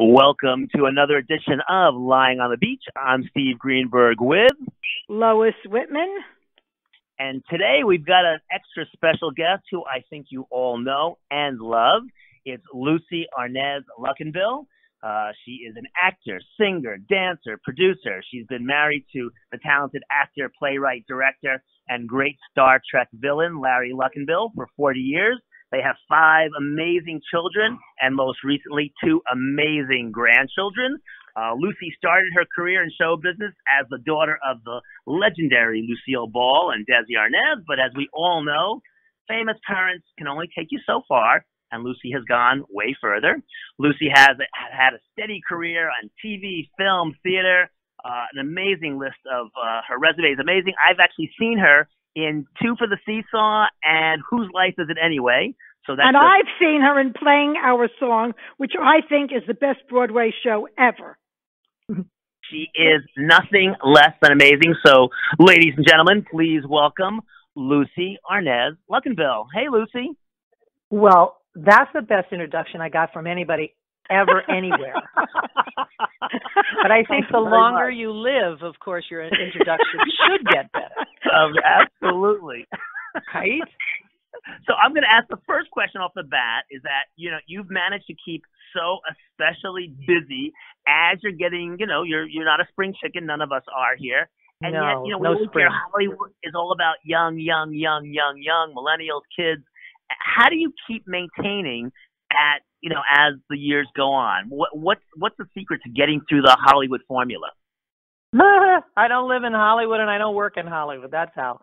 Welcome to another edition of Lying on the Beach. I'm Steve Greenberg with Lois Whitman. And today we've got an extra special guest who I think you all know and love. It's Lucie Arnaz Luckinbill. Uh, she is an actor, singer, dancer, producer. She's been married to the talented actor, playwright, director, and great Star Trek villain Larry Luckinbill for 40 years. They have five amazing children and most recently two amazing grandchildren. Uh, Lucie started her career in show business as the daughter of the legendary Lucille Ball and Desi Arnaz, but as we all know, famous parents can only take you so far, and Lucie has gone way further. Lucie has had a steady career on TV, film, theater, uh, an amazing list of uh, her resume is amazing. I've actually seen her in Two for the Seesaw and Whose Life Is It Anyway? So that's and the, I've seen her in Playing Our Song, which I think is the best Broadway show ever. She is nothing less than amazing. So, ladies and gentlemen, please welcome Lucie Arnaz Luckinbill. Hey, Lucie. Well, that's the best introduction I got from anybody ever anywhere. but I think the longer you live, of course, your introduction should get better. Um, absolutely. Right? So I'm going to ask the first question off the bat is that, you know, you've managed to keep so especially busy as you're getting, you know, you're you're not a spring chicken, none of us are here. And no, yet, you know, no we spring. Hollywood is all about young, young, young, young, young millennials, kids. How do you keep maintaining at you know as the years go on? What what's what's the secret to getting through the Hollywood formula? I don't live in Hollywood and I don't work in Hollywood. That's how.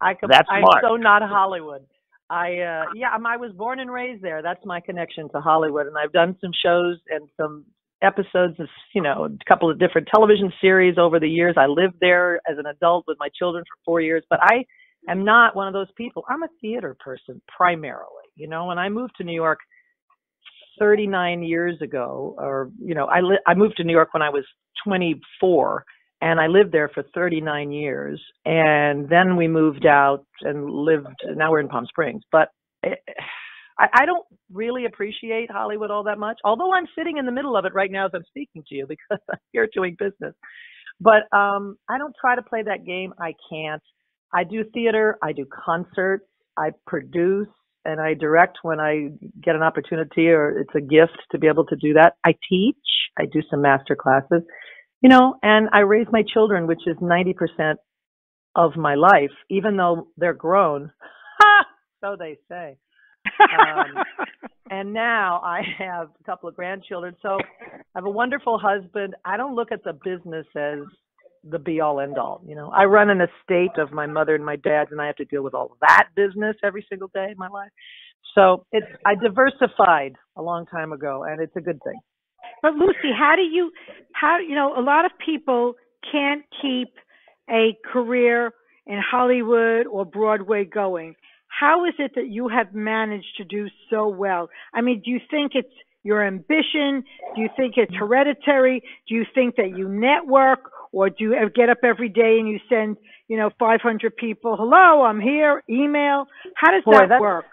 I com- That's I'm smart. so not Hollywood. I uh yeah, I was born and raised there. That's my connection to Hollywood and I've done some shows and some episodes of, you know, a couple of different television series over the years. I lived there as an adult with my children for 4 years, but I am not one of those people. I'm a theater person primarily. You know, when I moved to New York 39 years ago or you know, I li- I moved to New York when I was 24 and I lived there for 39 years. And then we moved out and lived. Now we're in Palm Springs, but it, I, I don't really appreciate Hollywood all that much. Although I'm sitting in the middle of it right now as I'm speaking to you because I'm here doing business. But um, I don't try to play that game. I can't. I do theater. I do concerts. I produce and I direct when I get an opportunity or it's a gift to be able to do that. I teach. I do some master classes you know, and I raise my children, which is 90% of my life, even though they're grown. so they say. Um, and now I have a couple of grandchildren. So I have a wonderful husband. I don't look at the business as the be all end all. You know, I run an estate of my mother and my dad, and I have to deal with all that business every single day of my life. So it's I diversified a long time ago, and it's a good thing. But Lucie, how do you how you know a lot of people can't keep a career in Hollywood or Broadway going. How is it that you have managed to do so well? I mean, do you think it's your ambition? Do you think it's hereditary? Do you think that you network or do you get up every day and you send, you know, 500 people, hello, I'm here, email? How does Boy, that work?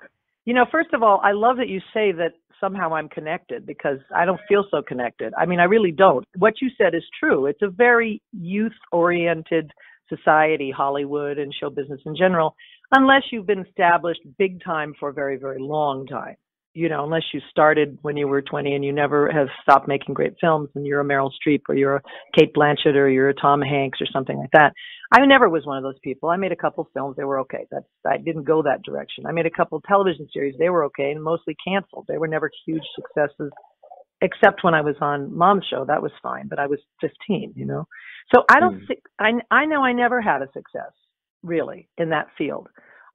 You know, first of all, I love that you say that somehow I'm connected because I don't feel so connected. I mean, I really don't. What you said is true. It's a very youth oriented society, Hollywood and show business in general, unless you've been established big time for a very, very long time. You know, unless you started when you were 20 and you never have stopped making great films and you're a Meryl Streep or you're a Cate Blanchett or you're a Tom Hanks or something like that. I never was one of those people. I made a couple films, they were okay. That's I didn't go that direction. I made a couple television series, they were okay and mostly canceled. They were never huge successes except when I was on Mom's show, that was fine, but I was 15, you know. So I don't mm. think I I know I never had a success really in that field.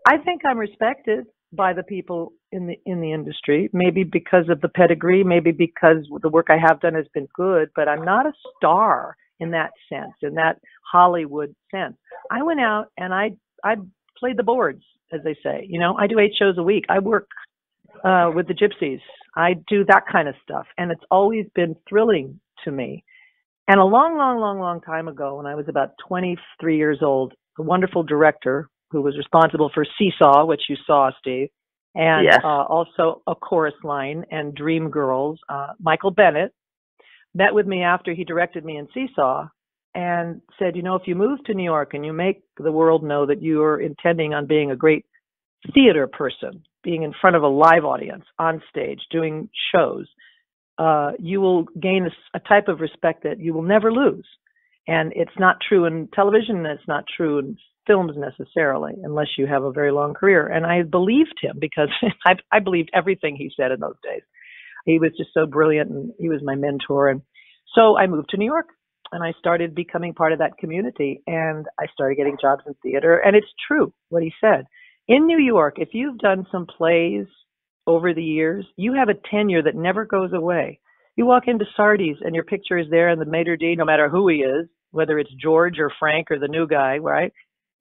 I think I'm respected by the people in the in the industry maybe because of the pedigree maybe because the work i have done has been good but i'm not a star in that sense in that hollywood sense. I went out and i i played the boards as they say you know? I do eight shows a week. I work uh with the gypsies. I do that kind of stuff and it's always been thrilling to me. And a long long long long time ago when i was about 23 years old a wonderful director who was responsible for Seesaw, which you saw, Steve, and yes. uh, also a chorus line and Dreamgirls. Uh, Michael Bennett met with me after he directed me in Seesaw and said, you know, if you move to New York and you make the world know that you're intending on being a great theater person, being in front of a live audience on stage, doing shows, uh, you will gain a, a type of respect that you will never lose. And it's not true in television, and it's not true in films necessarily, unless you have a very long career. And I believed him because I, I believed everything he said in those days. He was just so brilliant, and he was my mentor. And so I moved to New York, and I started becoming part of that community, and I started getting jobs in theater. And it's true what he said. In New York, if you've done some plays over the years, you have a tenure that never goes away. You walk into Sardi's and your picture is there, and the maitre d', no matter who he is, whether it's George or Frank or the new guy, right?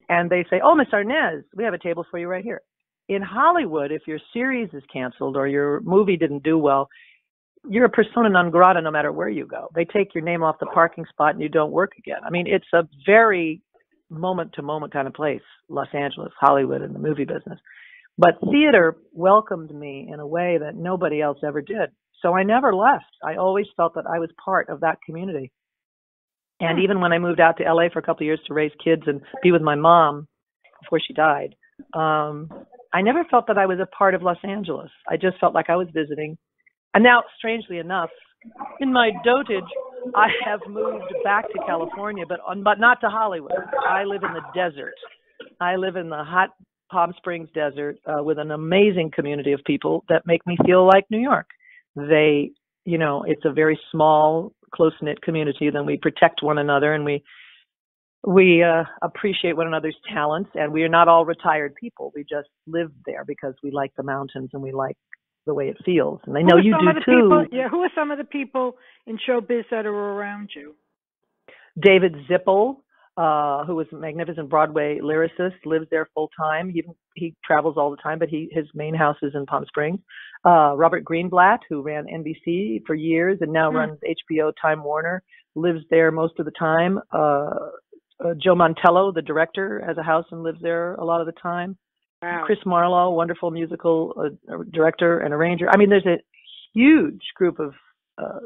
And they say, "Oh, Miss Arnaz, we have a table for you right here." In Hollywood, if your series is canceled or your movie didn't do well, you're a persona non grata no matter where you go. They take your name off the parking spot and you don't work again. I mean, it's a very moment to moment kind of place, Los Angeles, Hollywood, and the movie business. But theater welcomed me in a way that nobody else ever did. So I never left. I always felt that I was part of that community. And even when I moved out to LA for a couple of years to raise kids and be with my mom before she died, um, I never felt that I was a part of Los Angeles. I just felt like I was visiting. And now, strangely enough, in my dotage, I have moved back to California, but on, but not to Hollywood. I live in the desert. I live in the hot Palm Springs desert uh, with an amazing community of people that make me feel like New York. They, you know, it's a very small, close knit community. Then we protect one another and we we uh, appreciate one another's talents. And we are not all retired people. We just live there because we like the mountains and we like the way it feels. And I know you do too. People, yeah, who are some of the people in showbiz that are around you? David Zippel, uh, who was a magnificent Broadway lyricist, lives there full time. He he travels all the time, but he his main house is in Palm Springs. Uh, Robert Greenblatt, who ran NBC for years and now mm. runs HBO Time Warner, lives there most of the time. Uh, uh, Joe Mantello, the director, has a house and lives there a lot of the time. Wow. Chris Marlowe, wonderful musical uh, director and arranger. I mean, there's a huge group of uh,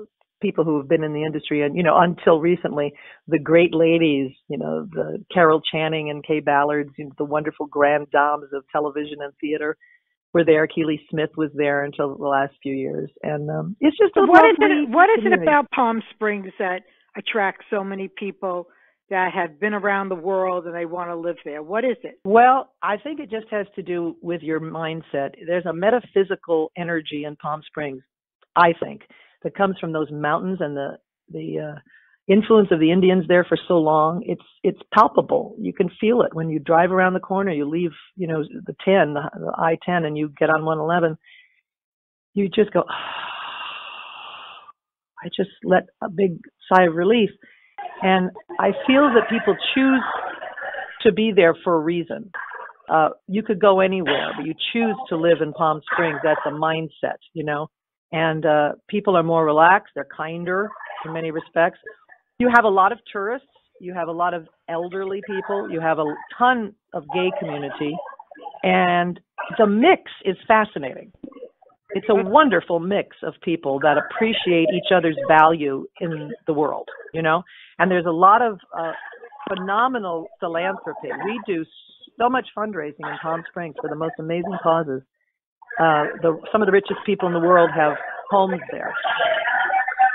people who have been in the industry and you know until recently the great ladies you know the carol channing and kaye ballards you know, the wonderful grand dames of television and theater were there. Keely smith was there until the last few years. And um it's just a what is it what is it about palm springs that attracts so many people that have been around the world and they want to live there? What is it? Well i think it just has to do with your mindset. There's a metaphysical energy in palm springs i think that comes from those mountains and the the uh, influence of the Indians there for so long. It's it's palpable. You can feel it when you drive around the corner. You leave, you know, the 10, the, the I-10, and you get on 111. You just go. I just let a big sigh of relief, and I feel that people choose to be there for a reason. Uh, you could go anywhere, but you choose to live in Palm Springs. That's a mindset, you know and uh, people are more relaxed. They're kinder in many respects. You have a lot of tourists. You have a lot of elderly people. You have a ton of gay community, and the mix is fascinating. It's a wonderful mix of people that appreciate each other's value in the world, you know. And there's a lot of uh, phenomenal philanthropy. We do so much fundraising in Palm Springs for the most amazing causes uh, the some of the richest people in the world have homes there.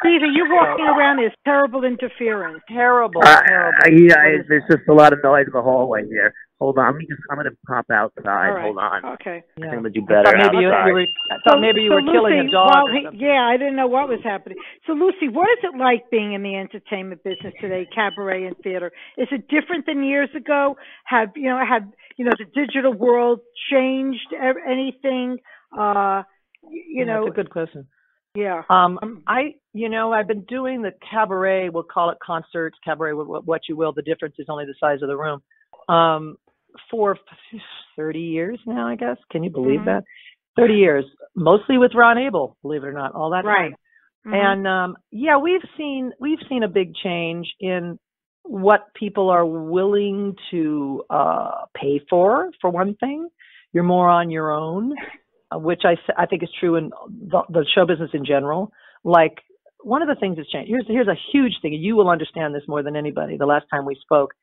Steve, are you walking so, around? There's terrible interference. Terrible, uh, terrible. Uh, yeah, there's just a lot of noise in the hallway here. Hold on, let me just. I'm gonna pop outside. Right. Hold on. Okay. Yeah. I'm gonna do better. I maybe you, you, were. I thought so, maybe you so were Lucie, killing a dog. Well, yeah, I didn't know what was happening. So, Lucie, what is it like being in the entertainment business today, cabaret and theater? Is it different than years ago? Have you know? Have you know the digital world changed anything? Uh, you know, that's a good question. Yeah. Um, I, you know, I've been doing the cabaret. We'll call it concerts, cabaret, what you will. The difference is only the size of the room. Um, for 30 years now, I guess. Can you believe mm-hmm. that? 30 years, mostly with Ron Abel, believe it or not, all that right. time. Mm-hmm. And um, yeah, we've seen we've seen a big change in what people are willing to uh, pay for. For one thing, you're more on your own. Uh, which I, I think is true in the, the show business in general. Like one of the things that's changed. Here's here's a huge thing. You will understand this more than anybody. The last time we spoke,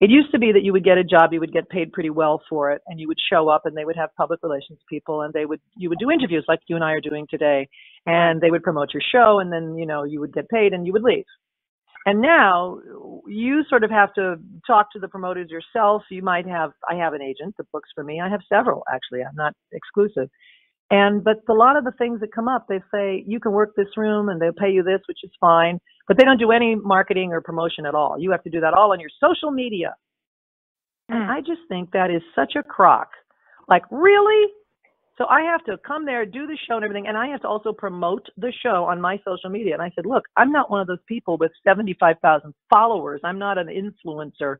it used to be that you would get a job, you would get paid pretty well for it, and you would show up, and they would have public relations people, and they would you would do interviews like you and I are doing today, and they would promote your show, and then you know you would get paid, and you would leave. And now you sort of have to talk to the promoters yourself. You might have, I have an agent that books for me. I have several actually. I'm not exclusive. And, but a lot of the things that come up, they say, you can work this room and they'll pay you this, which is fine. But they don't do any marketing or promotion at all. You have to do that all on your social media. And Mm. I just think that is such a crock. Like, really? So I have to come there, do the show and everything, and I have to also promote the show on my social media. And I said, look, I'm not one of those people with 75,000 followers. I'm not an influencer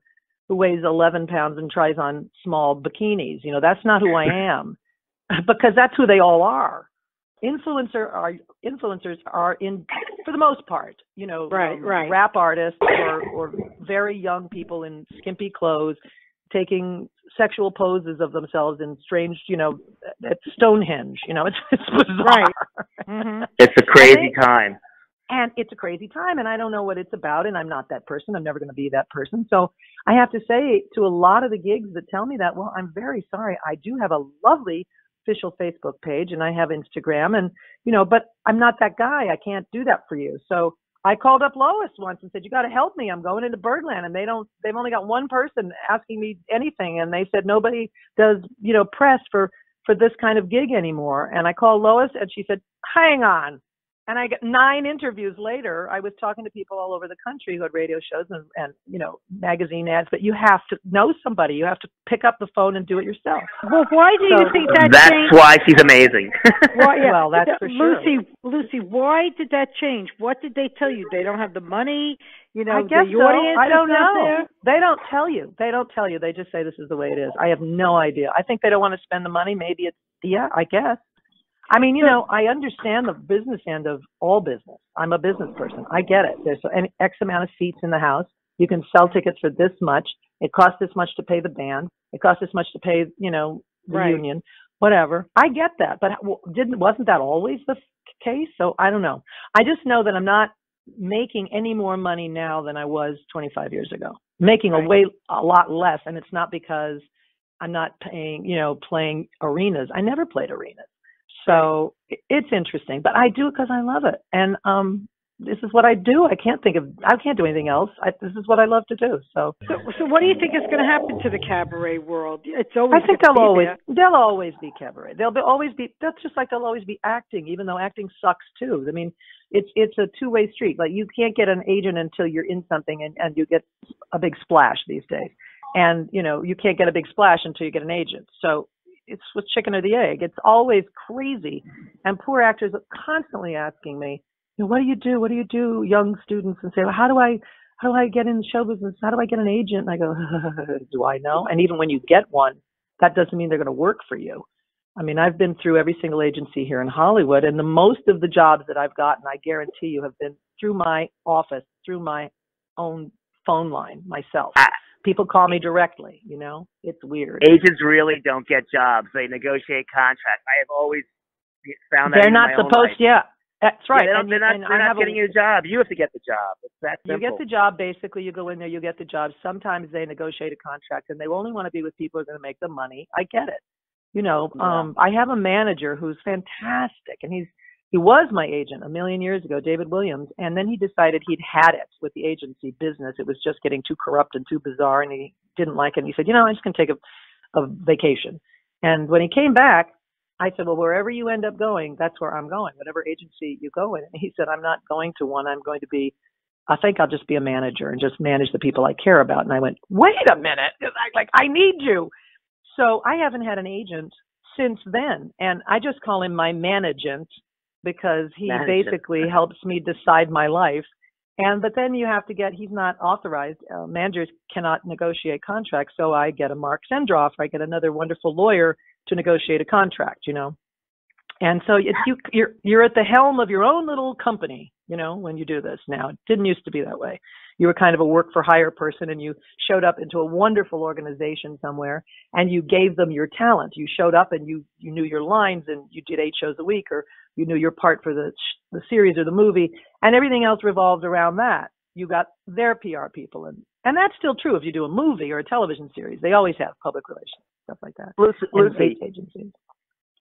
who weighs 11 pounds and tries on small bikinis. You know, that's not who I am because that's who they all are. Influencer are influencers are in for the most part, you know, Right, um, right. rap artists or or very young people in skimpy clothes taking sexual poses of themselves in strange, you know, at Stonehenge. You know, it's it's bizarre. Right. hmm It's a crazy time. And it's a crazy time, and I don't know what it's about, and I'm not that person. I'm never going to be that person. So I have to say to a lot of the gigs that tell me that, well, I'm very sorry. I do have a lovely official Facebook page, and I have Instagram, and you know, but I'm not that guy. I can't do that for you. So I called up Lois once and said, "You got to help me. I'm going into Birdland, and they don't. They've only got one person asking me anything, and they said nobody does, you know, press for for this kind of gig anymore." And I called Lois, and she said, "Hang on." And I got nine interviews later. I was talking to people all over the country who had radio shows and, and you know magazine ads. But you have to know somebody. You have to pick up the phone and do it yourself. Well, why do you think that That's changed? why she's amazing. Why, yeah, Well, that's for sure. Lucie, Lucie, why did that change? What did they tell you? They don't have the money. You know, I guess the so. audience I is don't not know. there. They don't tell you. They don't tell you. They just say this is the way it is. I have no idea. I think they don't want to spend the money. Maybe it's yeah. I guess. I mean, you know, I understand the business end of all business. I'm a business person. I get it. There's an X amount of seats in the house. You can sell tickets for this much. It costs this much to pay the band. It costs this much to pay, you know, the Right. union, whatever. I get that, but didn't wasn't that always the case? So I don't know. I just know that I'm not making any more money now than I was 25 years ago. Making a way a lot less, and it's not because I'm not paying, you know, playing arenas. I never played arenas. So it's interesting, but I do it because I love it, and um, this is what I do. I can't think of, I can't do anything else. I, this is what I love to do. So So, so what do you think is going to happen to the cabaret world? It's always. I think they'll always, there. they'll always be cabaret. They'll be, always be. That's just like they'll always be acting, even though acting sucks too. I mean, it's it's a two way street. Like you can't get an agent until you're in something and and you get a big splash these days, and you know you can't get a big splash until you get an agent. So it's with chicken or the egg. It's always crazy, and poor actors are constantly asking me, you know, what do you do? What do you do? Young students and say, well, how do I how do I get in the show business? How do I get an agent? And I go, do I know? And even when you get one, that doesn't mean they're going to work for you. I mean, I've been through every single agency here in Hollywood, and the most of the jobs that I've gotten, I guarantee you, have been through my office, through my own phone line myself. Ah. People call me directly. You know, it's weird. Agents really don't get jobs. They negotiate contracts. I have always found that They're not supposed. Yeah, that's Yeah, right. and they're not, and they're not have a- getting you a job. You have to get the job. It's that You get the job basically. You go in there, you get the job. Sometimes they negotiate a contract, and they only want to be with people who are going to make the money. I get it. You know, Yeah. um, I have a manager who's fantastic, and he's he was my agent a million years ago, David Williams, and then he decided he'd had it with the agency business. It was just getting too corrupt and too bizarre, and he didn't like it. And he said, you know, I'm just going to take a, a vacation. And when he came back, I said, well, wherever you end up going, that's where I'm going. Whatever agency you go in. And he said, I'm not going to one. I'm going to be I think I'll just be a manager and just manage the people I care about. And I went, wait a minute. I like, I need you. So I haven't had an agent since then. And I just call him my managent because he basically helps me decide my life. And, but then you have to get, he's not authorized. Uh, managers cannot negotiate contracts. So I get a Mark Sendroff. I get another wonderful lawyer to negotiate a contract, you know. And so it's you, you're, you're at the helm of your own little company you know, when you do this now. It didn't used to be that way. You were kind of a work for hire person and you showed up into a wonderful organization somewhere and you gave them your talent. You showed up and you, you knew your lines and you did eight shows a week or you knew your part for the, the series or the movie and everything else revolved around that. You got their PR people and, and that's still true if you do a movie or a television series. They always have public relations, stuff like that. Lucie, Lucie agencies.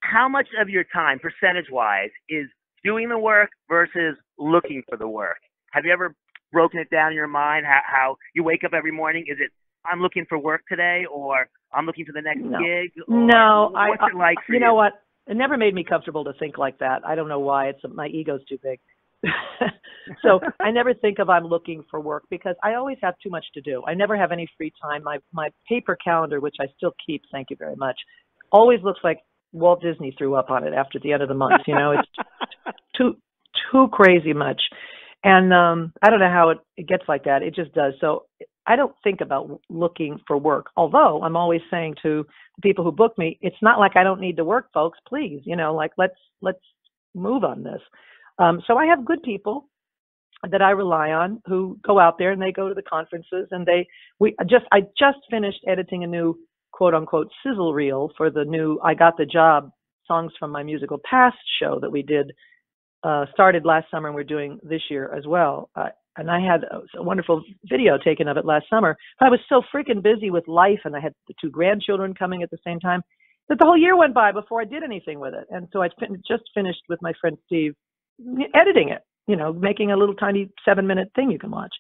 how much of your time, percentage wise, is doing the work versus looking for the work? Have you ever broken it down in your mind how, how you wake up every morning? Is it I'm looking for work today, or I'm looking for the next No. gig? No, I, like for you know what? It never made me comfortable to think like that. I don't know why. It's my ego's too big. so I never think of I'm looking for work because I always have too much to do. I never have any free time. My my paper calendar, which I still keep, thank you very much, always looks like Walt Disney threw up on it after the end of the month. You know, it's too too crazy much. And um I don't know how it, it gets like that. It just does. So I don't think about looking for work. Although I'm always saying to the people who book me, it's not like I don't need to work, folks. Please, you know, like let's let's move on this. Um, so I have good people that I rely on who go out there and they go to the conferences and they we just I just finished editing a new quote unquote sizzle reel for the new I got the job songs from my musical past show that we did uh started last summer and we're doing this year as well. Uh, and I had a, a wonderful video taken of it last summer. But I was so freaking busy with life and I had the two grandchildren coming at the same time that the whole year went by before I did anything with it. And so I fin- just finished with my friend Steve editing it, you know, making a little tiny seven minute thing you can watch.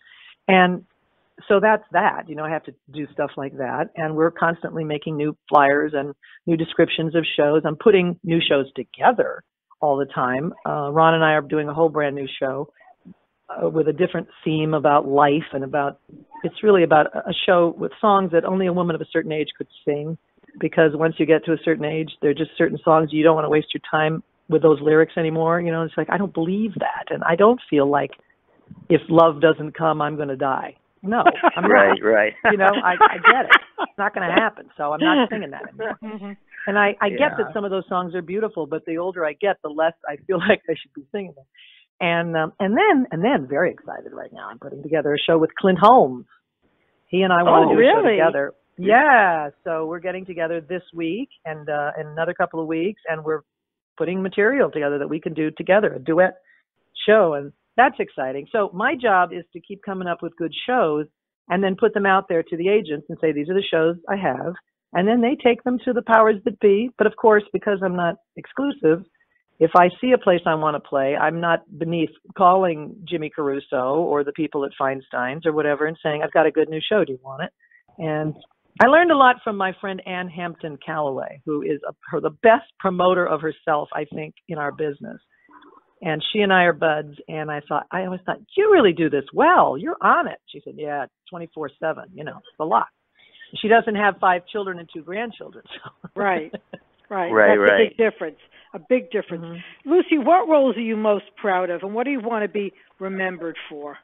And so that's that. You know, I have to do stuff like that. And we're constantly making new flyers and new descriptions of shows. I'm putting new shows together all the time. Uh, Ron and I are doing a whole brand new show uh, with a different theme about life and about, it's really about a a show with songs that only a woman of a certain age could sing. Because once you get to a certain age, there are just certain songs you don't want to waste your time with those lyrics anymore. You know, it's like, I don't believe that. And I don't feel like if love doesn't come, I'm going to die. No, I'm right, not. right. You know, I, I get it. It's not going to happen. So I'm not singing that anymore. Mhm. And I, I get that some of those songs are beautiful, but the older I get, the less I feel like I should be singing them. And um, and then and then very excited right now. I'm putting together a show with Clint Holmes. He and I want Oh, to do a show really? together. Yeah, so we're getting together this week and uh, in another couple of weeks, and we're putting material together that we can do together, a duet show, and that's exciting. So my job is to keep coming up with good shows and then put them out there to the agents and say these are the shows I have, and then they take them to the powers that be. But of course, because I'm not exclusive, if I see a place I want to play, I'm not beneath calling Jimmy Caruso or the people at Feinstein's or whatever and saying, I've got a good new show. Do you want it? And I learned a lot from my friend Ann Hampton Callaway, who is a, her, the best promoter of herself, I think, in our business. And she and I are buds. And I thought, I always thought, you really do this well. You're on it. She said, yeah, 24 7. You know, it's a lot. She doesn't have five children and two grandchildren. So. Right. Right. Right, That's a big difference. A big difference. Mhm. Lucie, what roles are you most proud of, and what do you want to be remembered for?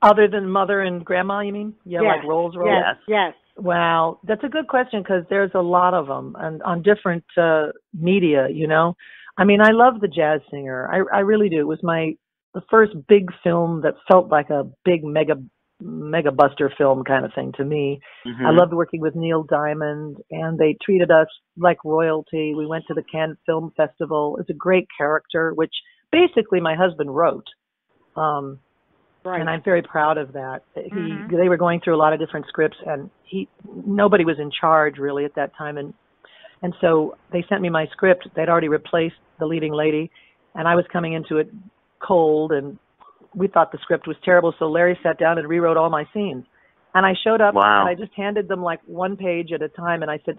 Other than mother and grandma, you mean? Yeah, Yes. like roles, roles. Yes. Yes. Wow, that's a good question because there's a lot of them and on different uh, media. You know, I mean, I love the Jazz Singer. I I really do. It was my the first big film that felt like a big mega mega buster film kind of thing to me. Mhm. I loved working with Neil Diamond, and they treated us like royalty. We went to the Cannes Film Festival. It's a great character, which basically my husband wrote. Um, Right. and I'm very proud of that. He Mhm. they were going through a lot of different scripts, and he nobody was in charge really at that time, and and so they sent me my script. They'd already replaced the leading lady, and I was coming into it cold, and we thought the script was terrible. So Larry sat down and rewrote all my scenes, and I showed up Wow. and I just handed them like one page at a time, and I said,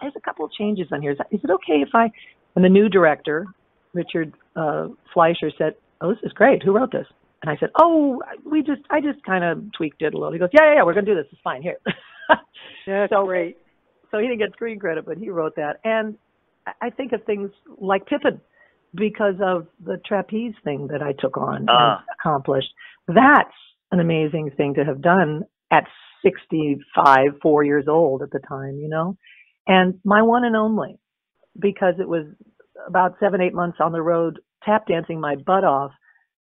"There's a couple of changes on here. Is, that, is it okay if I?" And the new director, Richard uh, Fleischer, said, "Oh, this is great. Who wrote this?" And I said, "Oh, we just, I just kind of tweaked it a little." He goes, "Yeah, yeah, yeah, we're gonna do this. It's fine. Here." That's so great. so he didn't get screen credit, but he wrote that. And I- I think of things like Pippin because of the trapeze thing that I took on Ah. and accomplished. That's an amazing thing to have done at 65, four years old at the time, you know, and my one and only because it was about seven, eight months on the road tap dancing my butt off,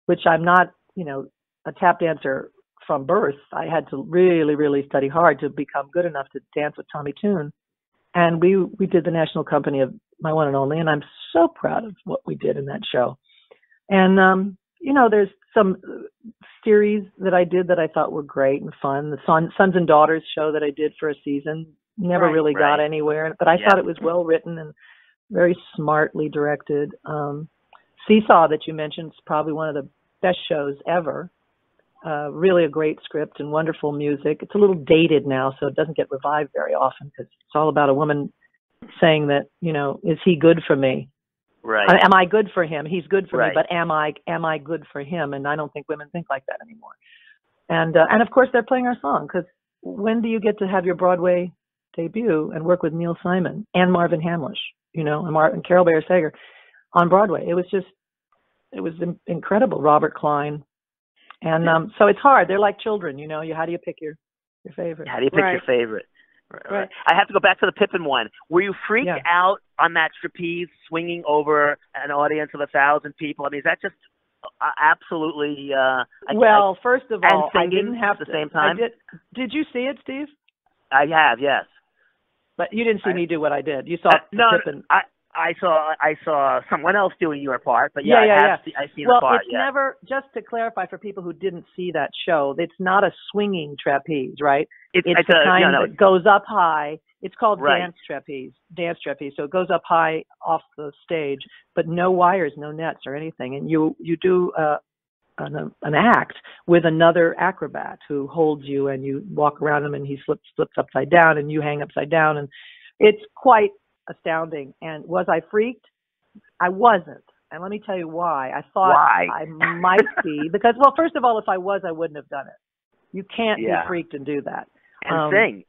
which I'm not, you know, a tap dancer from birth. I had to really, really study hard to become good enough to dance with Tommy Tune. And we we did the national company of My One and Only, and I'm so proud of what we did in that show. And um, you know, there's some series that I did that I thought were great and fun. The Son, Sons and Daughters show that I did for a season never Right, really right. got anywhere, but I Yeah. thought it was well written and very smartly directed. Um, Seesaw that you mentioned is probably one of the best shows ever. Uh, really a great script and wonderful music. It's a little dated now, so it doesn't get revived very often because it's all about a woman saying that, you know, is he good for me? Right. Am I good for him? He's good for Right. me, but am I am I good for him? And I don't think women think like that anymore. And uh, and of course they're playing our song because when do you get to have your Broadway debut and work with Neil Simon and Marvin Hamlisch, you know, and, Mar- and Carol Bayer Sager on Broadway? It was just it was in- incredible. Robert Klein, and um, so it's hard. They're like children, you know. You how do you pick your your favorite? How do you pick Right. your favorite? Right. I have to go back to the Pippin one. Were you freaked Yeah. out on that trapeze swinging over an audience of a thousand people? I mean, is that just uh, absolutely? Uh, I, well, first of all, I didn't have at the to- same time? I did. Did you see it, Steve? I, I have, yes. But you didn't see I- me do what I did. You saw Uh, no, Pippin. I I saw I saw someone else doing your part, but Yeah, yeah, yeah, I yeah. have se- I've seen well, the part. it's yeah. never just to clarify for people who didn't see that show. It's not a swinging trapeze, right? it's, It's, it's the a, kind no, no, that goes up high. It's called Right. dance trapeze, dance trapeze. So it goes up high off the stage, but no wires, no nets or anything. And you you do uh, an, an act with another acrobat who holds you, and you walk around him, and he slips slips upside down, and you hang upside down, and it's quite astounding. And was I freaked? I wasn't. And let me tell you why. I thought Why? I might be because well, first of all, if I was, I wouldn't have done it. You can't Yeah. be freaked and do that. and um, sing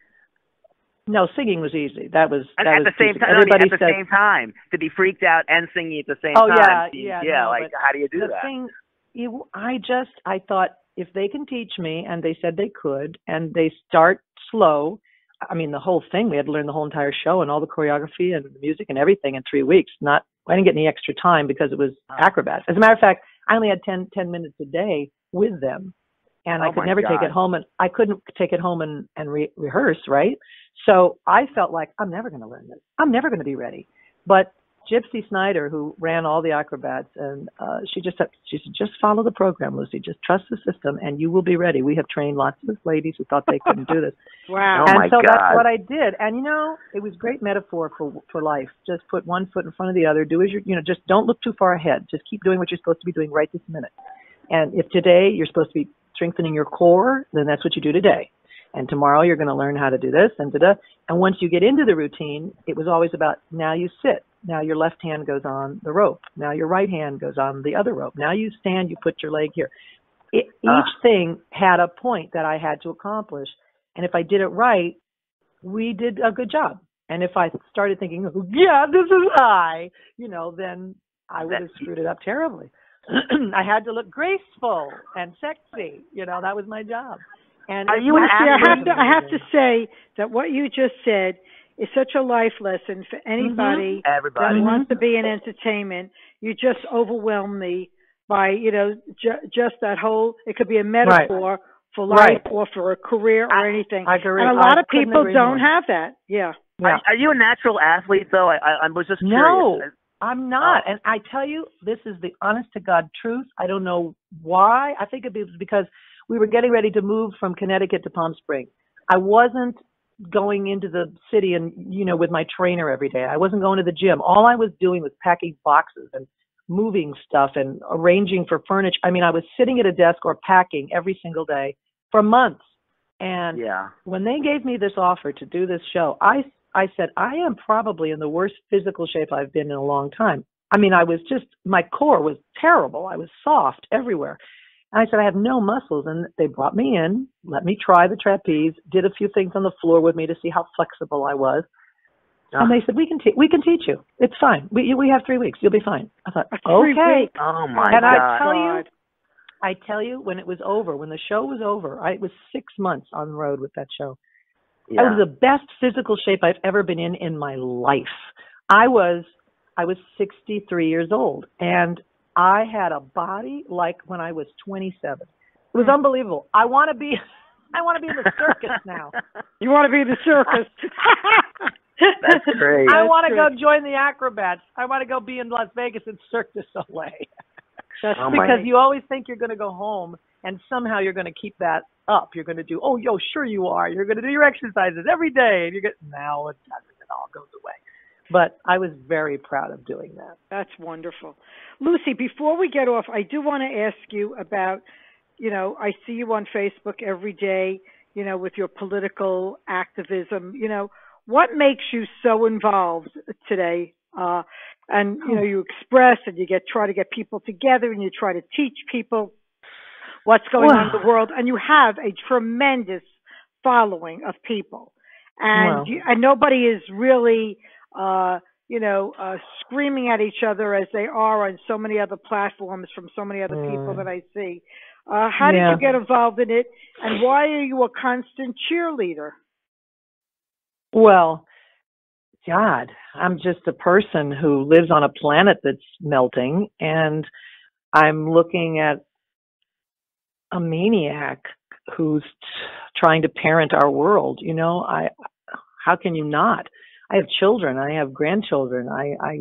No, singing was easy. That was that at was the same time. no, I mean, Everybody at the said same time to be freaked out and singing at the same Oh, time. yeah, seems- yeah, yeah. no, like how do you do the that? thing. You, I just I thought if they can teach me, and they said they could, and they start slow. I mean, the whole thing. We had to learn the whole entire show and all the choreography and the music and everything in three weeks. Not I didn't get any extra time because it was acrobats. As a matter of fact, I only had 10, 10 minutes a day with them, and I Oh, could my never take it home. And I couldn't take it home and and re- rehearse, right? So I felt like I'm never going to learn this. I'm never going to be ready. But Gypsy Snider, who ran all the acrobats, and uh, she just said, she said, just follow the program, Lucie. Just trust the system, and you will be ready. We have trained lots of ladies who thought they couldn't do this, Wow. Oh, and my so God. that's what I did. And you know, it was great metaphor for for life. Just put one foot in front of the other. Do as you you know, just don't look too far ahead. Just keep doing what you're supposed to be doing right this minute. And if today you're supposed to be strengthening your core, then that's what you do today. And tomorrow you're going to learn how to do this and da-da. And once you get into the routine, it was always about now you sit. Now your left hand goes on the rope. Now your right hand goes on the other rope. Now you stand, you put your leg here. It, each Ah. thing had a point that I had to accomplish. And if I did it right, we did a good job. And if I started thinking, oh, yeah, this is high, you know, then I would have screwed it up terribly. I had to look graceful and sexy. You know, that was my job. And Are you an not- I have to I have to say that what you just said is such a life lesson for mm-hmm. anybody that Everybody. wants to be in mm-hmm. entertainment. You just overwhelm me by you know ju- just that whole. It could be a metaphor for life Right. or for a career or anything. I agree. and a lot I of people don't more. have that. Yeah. Yeah. Are, are you a natural athlete though? I I, I was just No. I'm not. Oh. And I tell you, this is the honest to God truth. I don't know why. I think it was because we were getting ready to move from Connecticut to Palm Springs. I wasn't going into the city and, you know, with my trainer every day. I wasn't going to the gym. All I was doing was packing boxes and moving stuff and arranging for furniture. I mean, I was sitting at a desk or packing every single day for months. And Yeah. when they gave me this offer to do this show, I I said I am probably in the worst physical shape I've been in a long time. I mean, I was just my core was terrible. I was soft everywhere. And I said I have no muscles and they brought me in, let me try the trapeze, did a few things on the floor with me to see how flexible I was. Ah. And they said we can te- we can teach you. It's fine. We we have 3 weeks. You'll be fine. I thought, Three "Okay." weeks. Oh my god. And I tell you, I tell you, when it was over, when the show was over, I it was six months on the road with that show. yeah. I was the best physical shape I've ever been in in my life. I was I was 63 years old and I had a body like when I was 27. It was hmm. unbelievable. I want to be I want to be in the circus now. You want to be in the circus? That's great. I want to go join the acrobats. I want to go be in Las Vegas in Cirque du Soleil. That's Oh because you always think you're going to go home and somehow you're going to keep that up. You're going to do, oh, yo, sure you are. You're going to do your exercises every day. And you get, now it doesn't. It all goes away. But I was very proud of doing that. That's wonderful. Lucie, before we get off, I do want to ask you about, you know, I see you on Facebook every day, you know, with your political activism. You know, what makes you so involved today? Uh, and, you know, you express and you get, try to get people together and you try to teach people what's going on in the world. And you have a tremendous following of people. And, Wow. you, and nobody is really, uh, you know, uh, screaming at each other as they are on so many other platforms from so many other people Mm. that I see. Uh, how Yeah. did you get involved in it, and why are you a constant cheerleader? Well, God, I'm just a person who lives on a planet that's melting, and I'm looking at a maniac who's t- trying to parent our world. You know, I how can you not? I have children. I have grandchildren. I I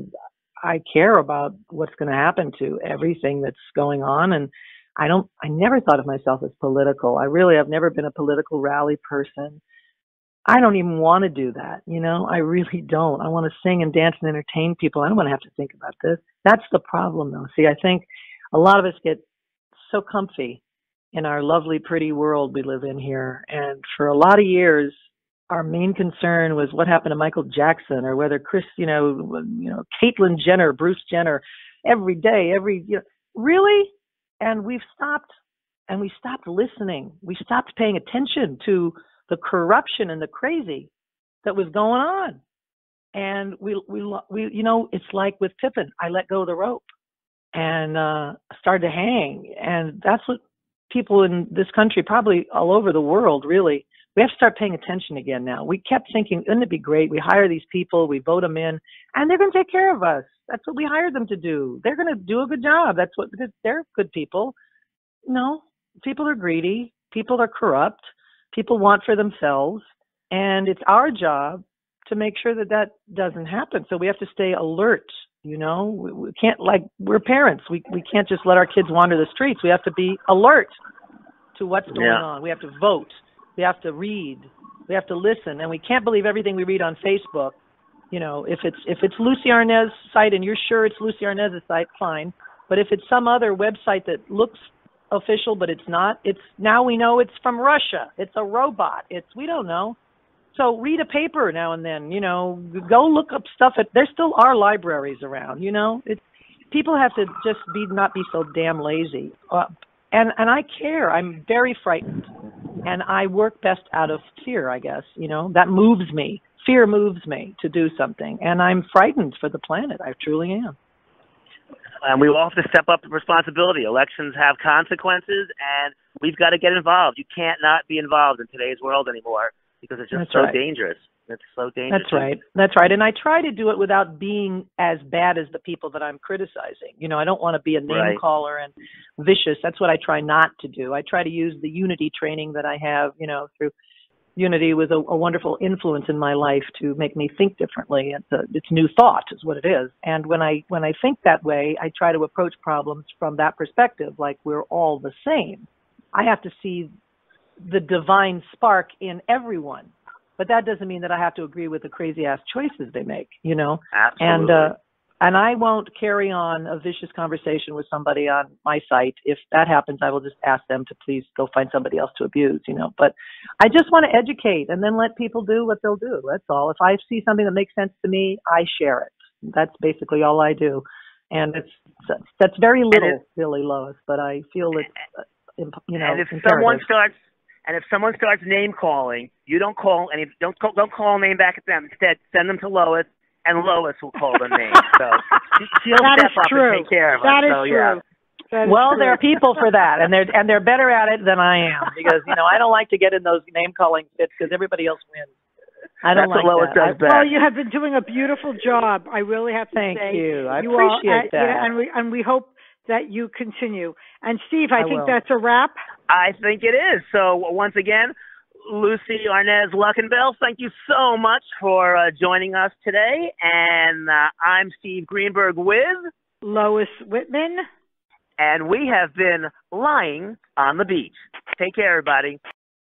I care about what's going to happen to everything that's going on, and I don't. I never thought of myself as political. I really have never been a political rally person. I don't even want to do that, you know. I really don't. I want to sing and dance and entertain people. I don't want to have to think about this. That's the problem, though. See, I think a lot of us get so comfy in our lovely, pretty world we live in here, and for a lot of years, our main concern was what happened to Michael Jackson or whether Chris, you know, you know, Caitlyn Jenner, Bruce Jenner, every day, every, you know, really, and we've stopped, and we stopped listening. We stopped paying attention to the corruption and the crazy that was going on. And we, we, we, you know, it's like with Pippin, I let go of the rope and, uh, started to hang. And that's what people in this country, probably all over the world, really, we have to start paying attention again now. We kept thinking, wouldn't it be great? We hire these people, we vote them in, and they're going to take care of us. That's what we hired them to do. They're going to do a good job. That's what they're good people. No, people are greedy. People are corrupt. People want for themselves, and it's our job to make sure that that doesn't happen. So we have to stay alert. You know, we, we can't like we're parents. We we can't just let our kids wander the streets. We have to be alert to what's going Yeah. on. We have to vote. We have to read. We have to listen, and we can't believe everything we read on Facebook. You know, if it's if it's Lucie Arnaz's site and you're sure it's Lucie Arnaz's site, fine. But if it's some other website that looks official but it's not, it's now we know it's from Russia. It's a robot. It's we don't know. So read a paper now and then. You know, go look up stuff. At there still are libraries around. You know, it's people have to just be not be so damn lazy. Uh, and and I care. I'm very frightened, and I work best out of fear. I guess you know that moves me. Fear moves me to do something, and I'm frightened for the planet. I truly am. and we all have to step up to responsibility. Elections have consequences, and we've got to get involved. You can't not be involved in today's world anymore because it's just That's so right. dangerous. It's so dangerous. That's right. That's right. And I try to do it without being as bad as the people that I'm criticizing. You know, I don't want to be a name Right. caller and vicious. That's what I try not to do. I try to use the unity training that I have, you know, through unity was a, a wonderful influence in my life to make me think differently. It's a, it's new thought is what it is. And when I when I think that way, I try to approach problems from that perspective, like we're all the same. I have to see the divine spark in everyone. But that doesn't mean that I have to agree with the crazy ass choices they make, you know? Absolutely. And uh and I won't carry on a vicious conversation with somebody on my site. If that happens, I will just ask them to please go find somebody else to abuse, you know. But I just want to educate and then let people do what they'll do. That's all. If I see something that makes sense to me, I share it. That's basically all I do. And it's that's, very little, it- really, Lois. But I feel it's uh, imp- you know and if imperative. someone starts and if someone starts name calling, you don't call any don't call, don't call a name back at them. Instead, send them to Lois, and Lois will call them names. So she- she'll That step is up true. and take care of That us. is so, true. Yeah. That is well, true. there are people for that, and they're and they're better at it than I am because you know I don't like to get in those name calling fits because everybody else wins. I don't That's like what Lois that. does best. Well, you have been doing a beautiful job. I really have to Thank say. you. I you appreciate are, uh, that. yeah, and we and we hope that you continue. And Steve, I, I think will. that's a wrap. I think it is. So once again, Lucie Arnaz Luckinbill, thank you so much for uh, joining us today. And uh, I'm Steve Greenberg with, Lois Whitman. and we have been lying on the beach. Take care, everybody.